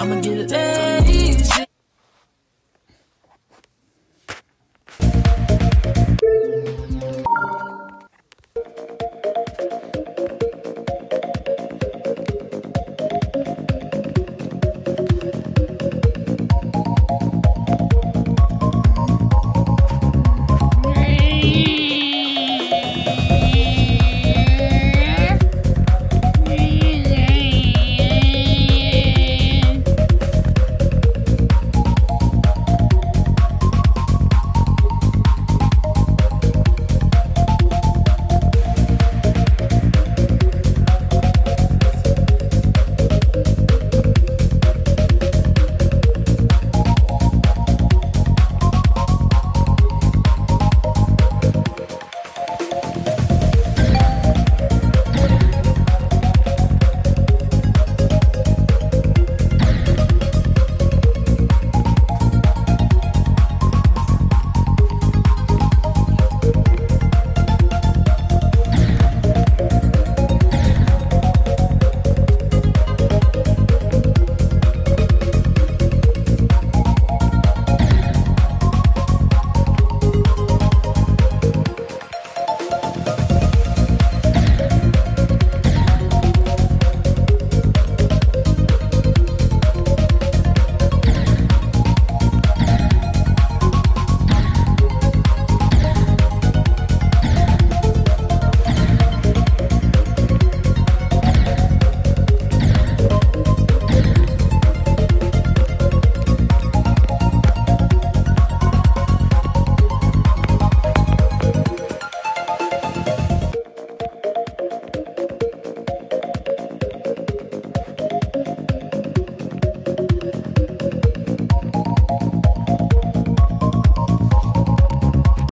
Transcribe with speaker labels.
Speaker 1: I'ma get laid.